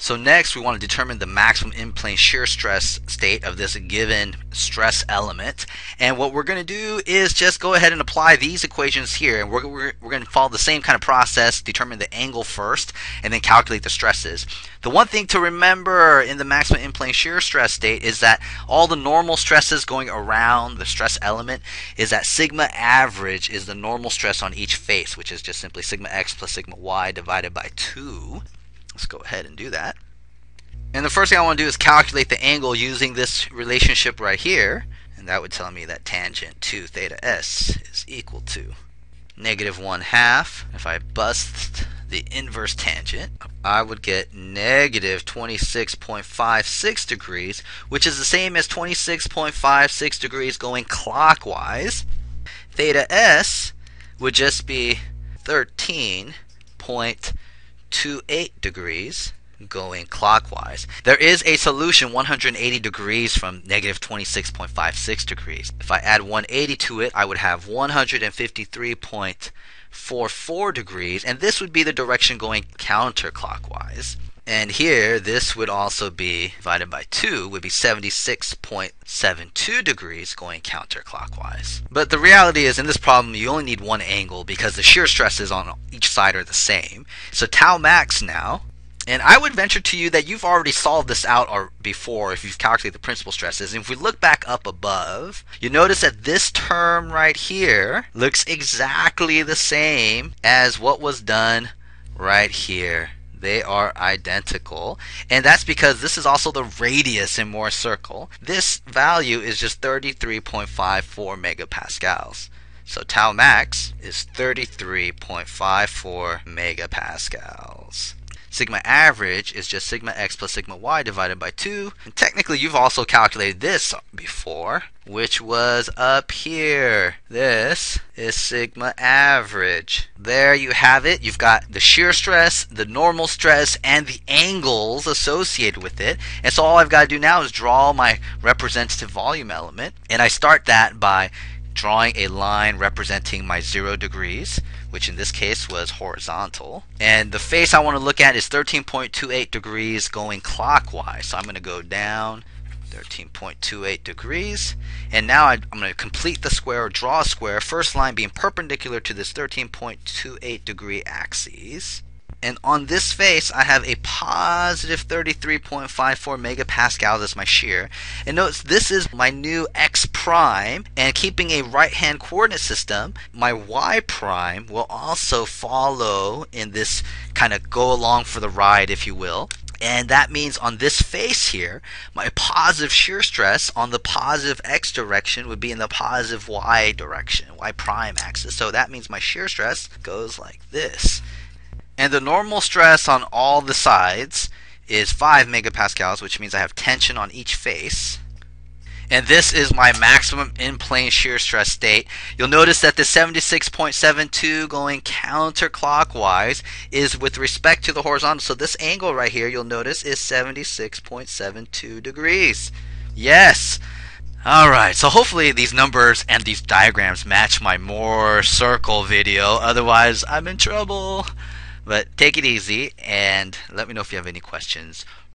So next we want to determine the maximum in-plane shear stress state of this given stress element. And what we're going to do is just go ahead and apply these equations here. And we're, we're, we're going to follow the same kind of process, determine the angle first, and then calculate the stresses. The one thing to remember in the maximum in-plane shear stress state is that all the normal stresses going around the stress element is that sigma average is the normal stress on each face, which is just simply sigma x plus sigma y divided by 2. Let's go ahead and do that. And the first thing I want to do is calculate the angle using this relationship right here. And that would tell me that tangent to theta s is equal to negative 1 half. If I bust the inverse tangent, I would get negative 26.56 degrees, which is the same as 26.56 degrees going clockwise. Theta s would just be 13. 28 degrees going clockwise. There is a solution 180 degrees from negative 26.56 degrees. If I add 180 to it, I would have 153.44 degrees, and this would be the direction going counterclockwise. And here, this would also be divided by 2, would be 76.72 degrees going counterclockwise. But the reality is, in this problem, you only need one angle because the shear stresses on each side are the same. So tau max now, and I would venture to you that you've already solved this out or before if you've calculated the principal stresses. And if we look back up above, you notice that this term right here looks exactly the same as what was done right here they are identical. And that's because this is also the radius in Mohr's circle. This value is just 33.54 megapascals. So tau max is 33.54 megapascals. Sigma average is just sigma x plus sigma y divided by 2. And technically, you've also calculated this before, which was up here. This is sigma average. There you have it. You've got the shear stress, the normal stress, and the angles associated with it. And so all I've got to do now is draw my representative volume element. And I start that by drawing a line representing my zero degrees, which in this case was horizontal. And the face I want to look at is 13.28 degrees going clockwise. So I'm going to go down 13.28 degrees. And now I, am going to complete the square or draw a square, first line being perpendicular to this 13.28 degree axis. And on this face, I have a positive 33.54 megapascals as my shear. And notice this is my new x prime. And keeping a right hand coordinate system, my y prime will also follow in this kind of go along for the ride, if you will. And that means on this face here, my positive shear stress on the positive x direction would be in the positive y direction, y prime axis. So that means my shear stress goes like this. And the normal stress on all the sides is 5 megapascals, which means I have tension on each face. And this is my maximum in-plane shear stress state. You'll notice that the 76.72 going counterclockwise is with respect to the horizontal. So this angle right here, you'll notice, is 76.72 degrees. Yes! Alright, so hopefully these numbers and these diagrams match my Mohr circle video. Otherwise, I'm in trouble. But take it easy and let me know if you have any questions